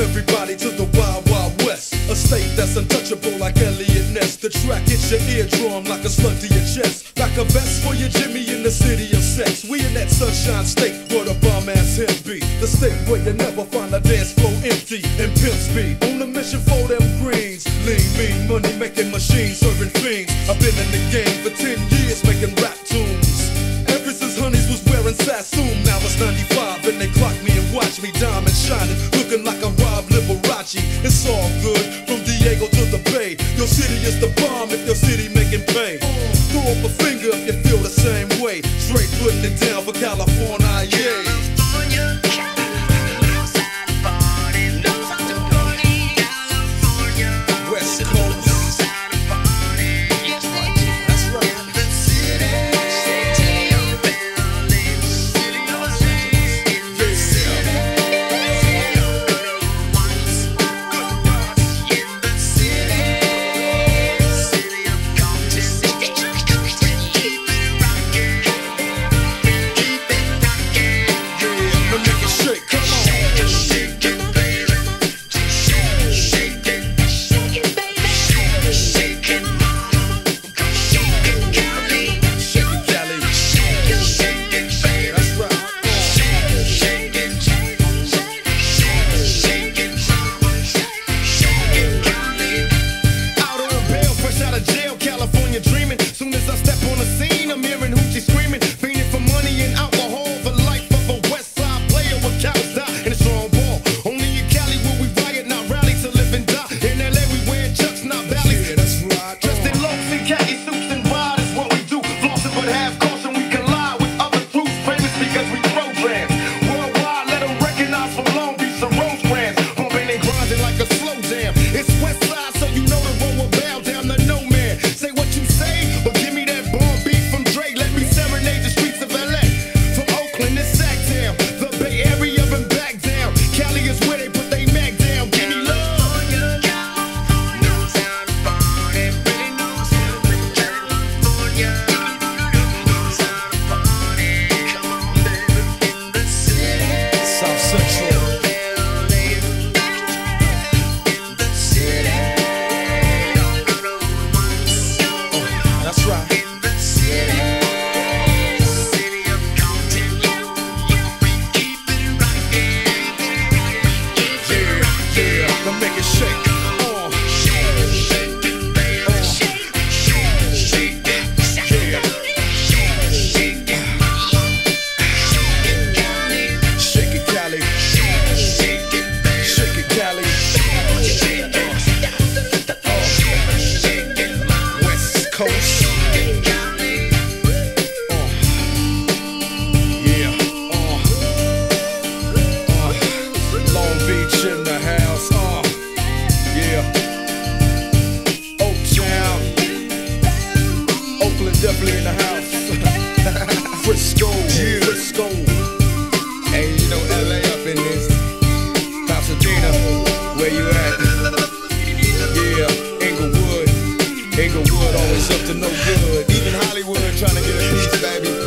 everybody to the Wild Wild West. A state that's untouchable like Eliot Ness. The track hits your eardrum like a slug to your chest. Like a vest for your Jimmy in the city of sex. We in that sunshine state where the bomb ass him be. The state where you never find a dance floor empty and pimp speed. On a mission for them greens. Lean, mean, money making machines serving fiends. I've been in the game for 10 years making rap tunes. Ever since Honeys was wearing Sassoon, now it's 95 bomb if your city making pay. Throw up a finger if you feel the same way. Straight putting it down for California niggas where they coach. to no good. Even Hollywood trying to get a piece, baby.